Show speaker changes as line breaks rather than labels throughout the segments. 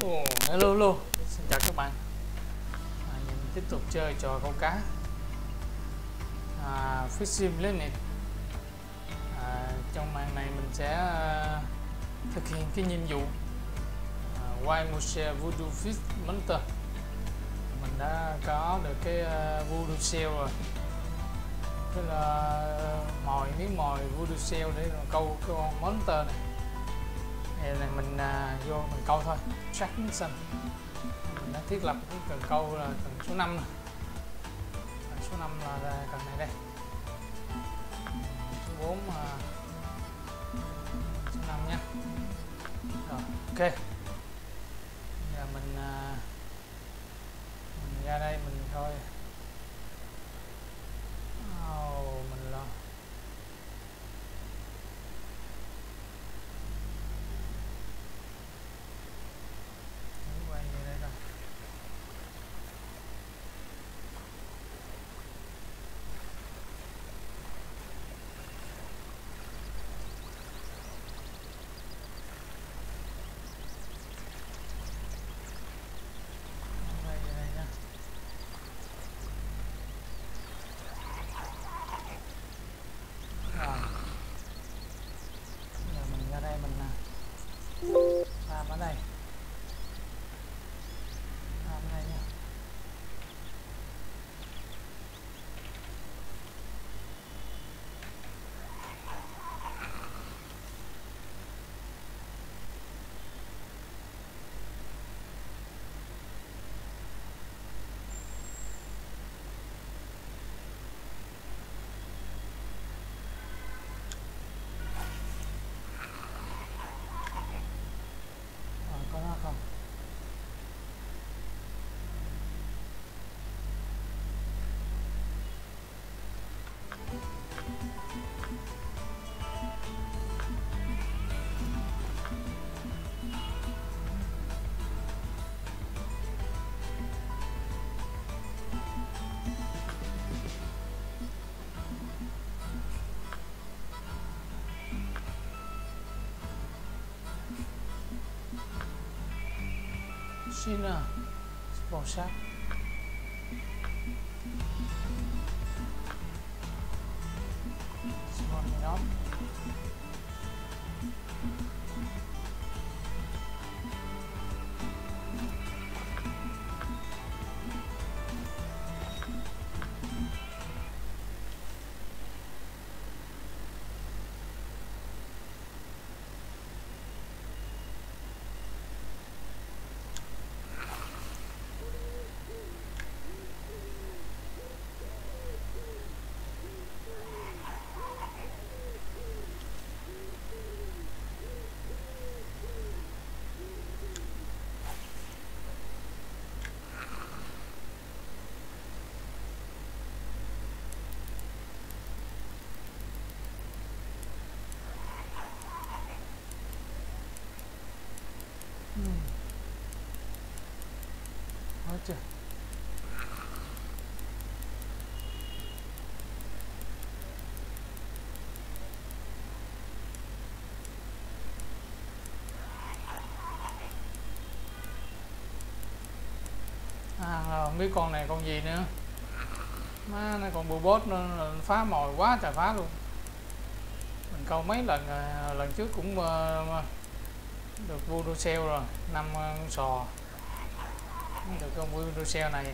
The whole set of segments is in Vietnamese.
Oh, hello hello. Xin chào các bạn. À, mình tiếp tục chơi trò câu cá. À, Fishing Planet à, trong màn này mình sẽ uh, thực hiện cái nhiệm vụ. À, uh, Wild Moshe Voodoo Fish Monster. Mình đã có được cái uh, Voodoo Shell rồi. Tức là mồi miếng mồi Voodoo Shell để câu cái con Monster này này là mình à, vô mình câu thôi. Track mission mình đã thiết lập cái cần câu là cần số 5 này. Cần số 5 là, là cần này đây. Số 4 là số 5 nha. Rồi ok. Giờ mình à, mình ra đây mình thôi 真的，不好说。Chưa? À, rồi không biết con này con gì nữa. Má nó còn bù bốt nó phá mồi quá trời phá luôn. Mình câu mấy lần à, lần trước cũng ờ, được vua đua shell rồi năm ờ, con sò được con voodoo này.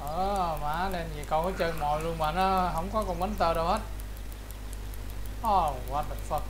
Ở má nên gì con cái chơi mồi luôn mà nó không có con bánh tơ đâu hết. Oh what the fuck.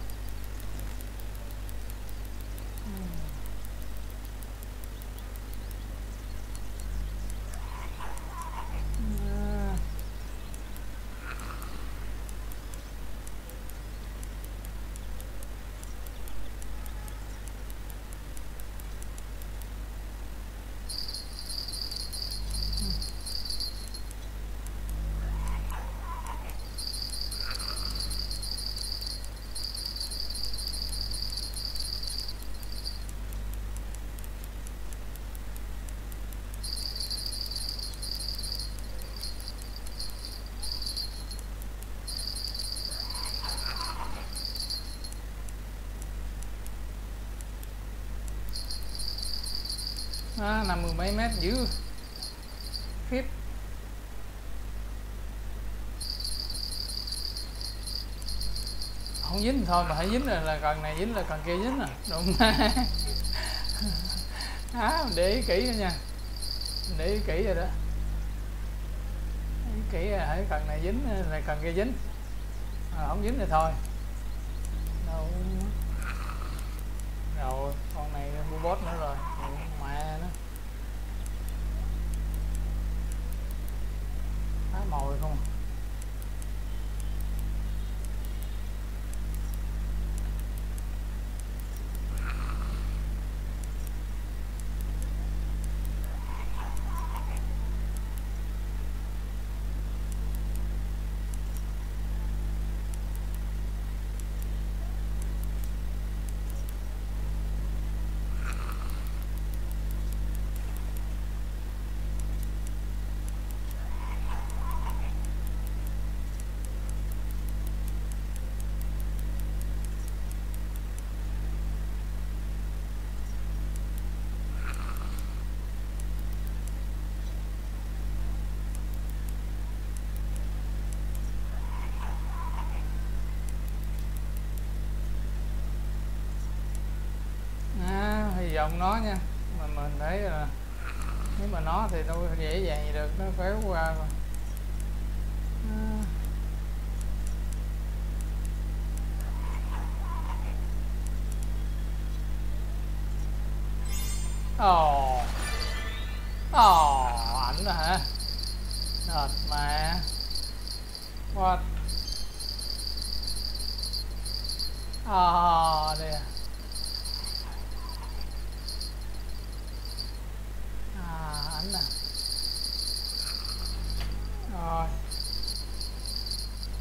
À, năm mươi mấy mét dữ khiếp không dính thôi mà phải dính là, là cần này dính là cần kia dính à. Đúng á để ý kỹ nữa nha. Để ý kỹ rồi đó. Để ý kỹ là hãy cần này dính là cần kia dính. À, không dính thì thôi đâu rồi con này mua bot nữa rồi mẹ nó phá mồi không à? à, hy vọng nó nha. Mà mình thấy là nếu mà nó thì đâu dễ dàng gì được, nó phéo qua rồi à. ồ ồ ảnh rồi hả? Thật mà. What? À đây à à ảnh nè à. rồi.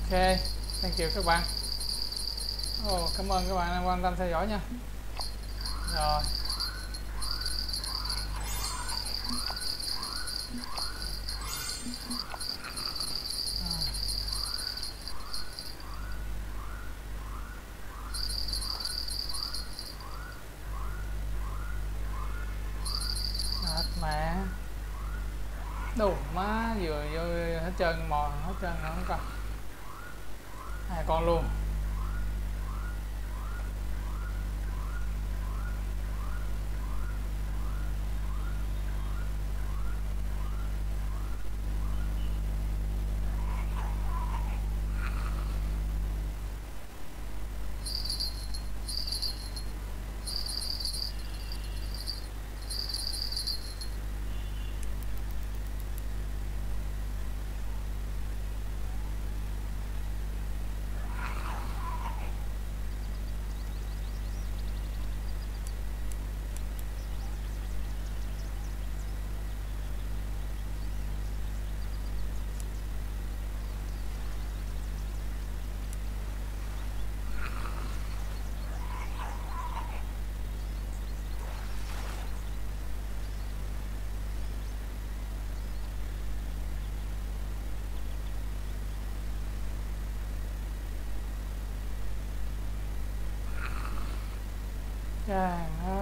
Ok thank you các bạn. Oh, cảm ơn các bạn đã quan tâm theo dõi nha. Rồi. Đủ má vừa vô hết trơn mò hết trơn nó không còn hai con luôn. Trời ơi